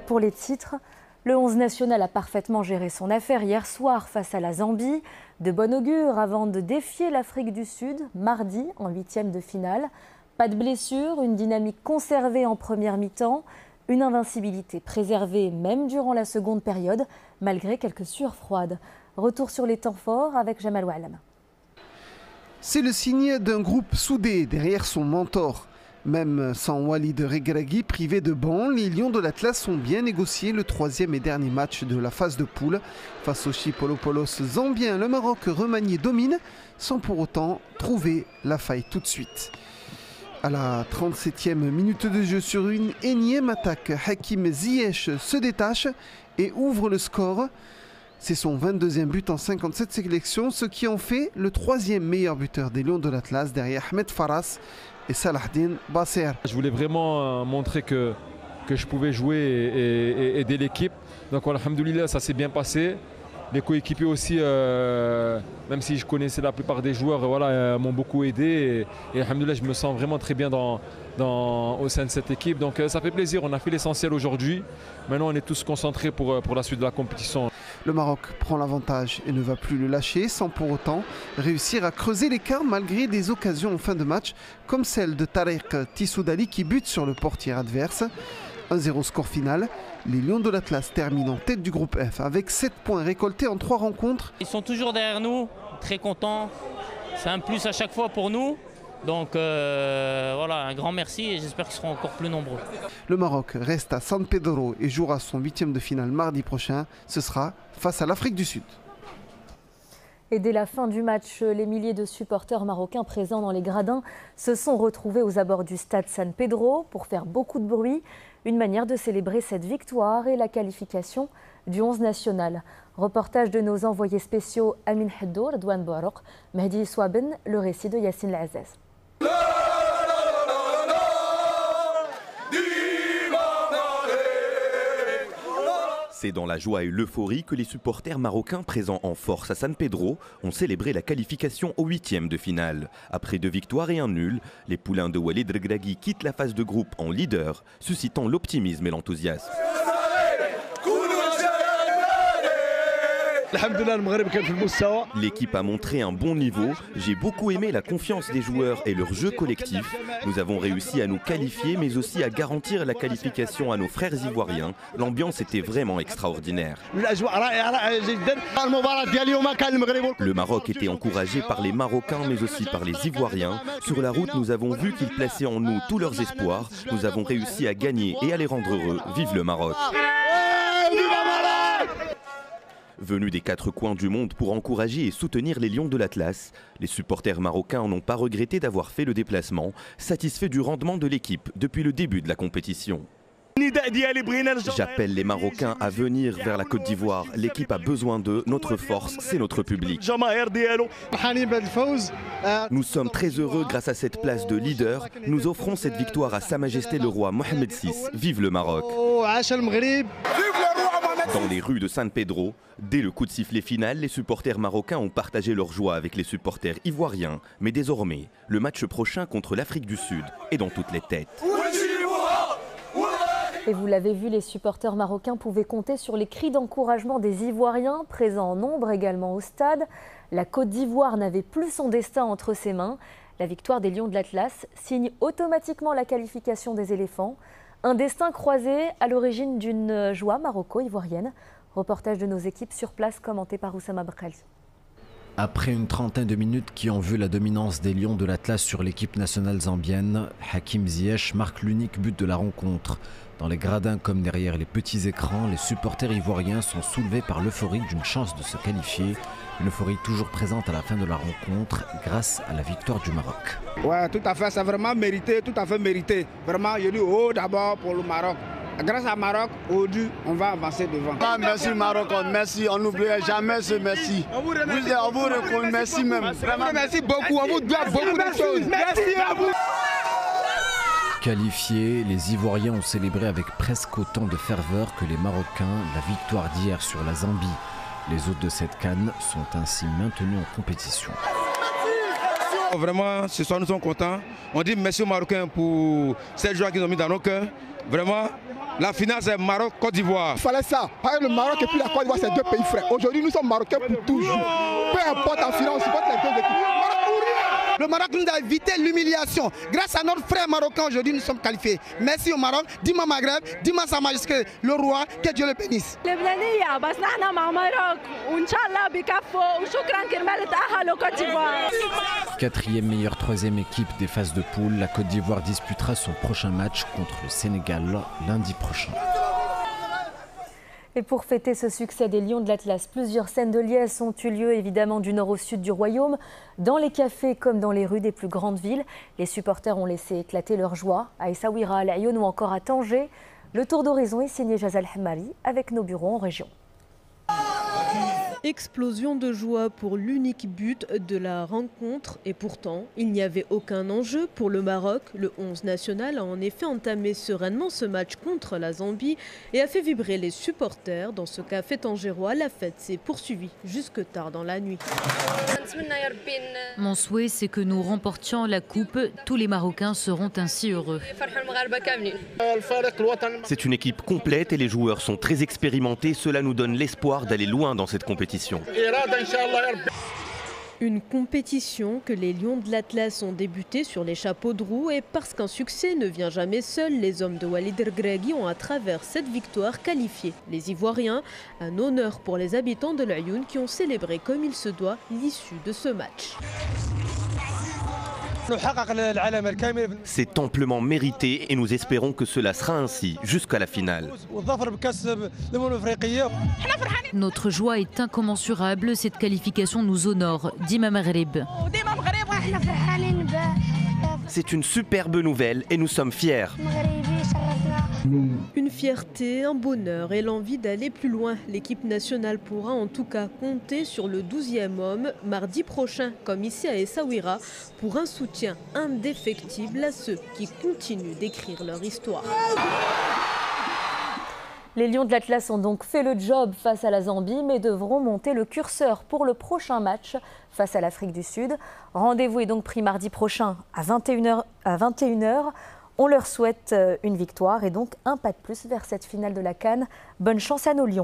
Pour les titres. Le 11 national a parfaitement géré son affaire hier soir face à la Zambie. De bon augure avant de défier l'Afrique du Sud mardi en huitième de finale. Pas de blessure, une dynamique conservée en première mi-temps, une invincibilité préservée même durant la seconde période, malgré quelques sueurs froides. Retour sur les temps forts avec Jamal Oualam. C'est le signe d'un groupe soudé derrière son mentor. Même sans Walid Regragui privé de banc, les Lions de l'Atlas ont bien négocié le troisième et dernier match de la phase de poule. Face au Chipolopolos zambien, le Maroc remanié domine sans pour autant trouver la faille tout de suite. À la 37e minute de jeu sur une énième attaque, Hakim Ziyech se détache et ouvre le score. C'est son 22e but en 57 sélections, ce qui en fait le troisième meilleur buteur des Lions de l'Atlas derrière Ahmed Faras et Salahdin Basser. Je voulais vraiment euh, montrer que, je pouvais jouer et, aider l'équipe. Donc, alhamdoulilah, ça s'est bien passé. Les coéquipiers aussi, euh, même si je connaissais la plupart des joueurs, voilà, euh, m'ont beaucoup aidé. Et, et je me sens vraiment très bien dans, dans, au sein de cette équipe. Donc ça fait plaisir, on a fait l'essentiel aujourd'hui. Maintenant, on est tous concentrés pour, pour la suite de la compétition. Le Maroc prend l'avantage et ne va plus le lâcher sans pour autant réussir à creuser l'écart malgré des occasions en fin de match, comme celle de Tarek Tissoudali qui bute sur le portier adverse. 1-0 score final. Les Lions de l'Atlas terminent en tête du groupe F avec 7 points récoltés en 3 rencontres. Ils sont toujours derrière nous, très contents. C'est un plus à chaque fois pour nous. Donc euh, voilà, un grand merci et j'espère qu'ils seront encore plus nombreux. Le Maroc reste à San Pedro et jouera son huitième de finale mardi prochain. Ce sera face à l'Afrique du Sud. Et dès la fin du match, les milliers de supporters marocains présents dans les gradins se sont retrouvés aux abords du stade San Pedro pour faire beaucoup de bruit. Une manière de célébrer cette victoire et la qualification du 11 national. Reportage de nos envoyés spéciaux Amin Haddour, Douane Boarok, Mehdi Swaben, le récit de Yassine Lazez. C'est dans la joie et l'euphorie que les supporters marocains présents en force à San Pedro ont célébré la qualification au huitième de finale. Après deux victoires et un nul, les poulains de Walid Regragui quittent la phase de groupe en leader, suscitant l'optimisme et l'enthousiasme. L'équipe a montré un bon niveau. J'ai beaucoup aimé la confiance des joueurs et leur jeu collectif. Nous avons réussi à nous qualifier, mais aussi à garantir la qualification à nos frères ivoiriens. L'ambiance était vraiment extraordinaire. Le Maroc était encouragé par les Marocains, mais aussi par les Ivoiriens. Sur la route, nous avons vu qu'ils plaçaient en nous tous leurs espoirs. Nous avons réussi à gagner et à les rendre heureux. Vive le Maroc! Venus des quatre coins du monde pour encourager et soutenir les Lions de l'Atlas, les supporters marocains n'ont pas regretté d'avoir fait le déplacement, satisfaits du rendement de l'équipe depuis le début de la compétition. J'appelle les Marocains à venir vers la Côte d'Ivoire. L'équipe a besoin d'eux. Notre force, c'est notre public. Nous sommes très heureux grâce à cette place de leader. Nous offrons cette victoire à Sa Majesté le roi Mohamed VI. Vive le Maroc. Dans les rues de San Pedro, dès le coup de sifflet final, les supporters marocains ont partagé leur joie avec les supporters ivoiriens. Mais désormais, le match prochain contre l'Afrique du Sud est dans toutes les têtes. Et vous l'avez vu, les supporters marocains pouvaient compter sur les cris d'encouragement des Ivoiriens, présents en nombre également au stade. La Côte d'Ivoire n'avait plus son destin entre ses mains. La victoire des Lions de l'Atlas signe automatiquement la qualification des éléphants. Un destin croisé à l'origine d'une joie maroco-ivoirienne. Reportage de nos équipes sur place commenté par Oussama Bakrali. Après une trentaine de minutes qui ont vu la dominance des Lions de l'Atlas sur l'équipe nationale zambienne, Hakim Ziyech marque l'unique but de la rencontre. Dans les gradins comme derrière les petits écrans, les supporters ivoiriens sont soulevés par l'euphorie d'une chance de se qualifier. Une euphorie toujours présente à la fin de la rencontre grâce à la victoire du Maroc. Ouais, tout à fait, c'est vraiment mérité, tout à fait mérité. Vraiment, il y a eu haut d'abord pour le Maroc. Grâce à Maroc, aujourd'hui, on va avancer devant. Ah, merci Maroc, merci. On n'oubliera jamais ce merci. On vous remercie, on vous remercie même. Vraiment, merci beaucoup. On vous doit beaucoup de choses. Merci à vous. Qualifiés, les Ivoiriens ont célébré avec presque autant de ferveur que les Marocains la victoire d'hier sur la Zambie. Les hôtes de cette canne sont ainsi maintenus en compétition. Vraiment, ce soir, nous sommes contents. On dit merci aux Marocains pour cette joie qu'ils ont mis dans nos cœurs. Vraiment, la finale, c'est Maroc-Côte d'Ivoire. Il fallait ça. le Maroc et puis la Côte d'Ivoire, c'est deux pays frères. Aujourd'hui, nous sommes Marocains pour toujours. Peu importe en finale, on supporte les deux équipes. Le Maroc nous a évité l'humiliation. Grâce à notre frère marocain, aujourd'hui, nous sommes qualifiés. Merci au Maroc. Dis-moi Maghreb, dis-moi Sa Majesté, le roi, que Dieu le bénisse. Quatrième meilleure troisième équipe des phases de poule, la Côte d'Ivoire disputera son prochain match contre le Sénégal lundi prochain. Et pour fêter ce succès des Lions de l'Atlas, plusieurs scènes de liesse ont eu lieu évidemment du nord au sud du royaume, dans les cafés comme dans les rues des plus grandes villes. Les supporters ont laissé éclater leur joie à Essaouira, à Lyon ou encore à Tanger. Le tour d'horizon est signé Jazal Hamari avec nos bureaux en région. Explosion de joie pour l'unique but de la rencontre et pourtant, il n'y avait aucun enjeu pour le Maroc. Le 11 national a en effet entamé sereinement ce match contre la Zambie et a fait vibrer les supporters. Dans ce café tangérois, la fête s'est poursuivie jusque tard dans la nuit. Mon souhait, c'est que nous remportions la coupe. Tous les Marocains seront ainsi heureux. C'est une équipe complète et les joueurs sont très expérimentés. Cela nous donne l'espoir d'aller loin dans cette compétition. Une compétition que les Lions de l'Atlas ont débuté sur les chapeaux de roue et parce qu'un succès ne vient jamais seul, les hommes de Walid El ont à travers cette victoire qualifié les Ivoiriens. Un honneur pour les habitants de l'Ayoun qui ont célébré comme il se doit l'issue de ce match. C'est amplement mérité et nous espérons que cela sera ainsi jusqu'à la finale. Notre joie est incommensurable, cette qualification nous honore, dit Maghreb. C'est une superbe nouvelle et nous sommes fiers. Une fierté, un bonheur et l'envie d'aller plus loin. L'équipe nationale pourra en tout cas compter sur le 12e homme mardi prochain, comme ici à Essaouira, pour un soutien indéfectible à ceux qui continuent d'écrire leur histoire. Les Lions de l'Atlas ont donc fait le job face à la Zambie, mais devront monter le curseur pour le prochain match face à l'Afrique du Sud. Rendez-vous est donc pris mardi prochain à 21h. À 21h. On leur souhaite euh, une victoire et donc un pas de plus vers cette finale de la Cannes. Bonne chance à nos Lions.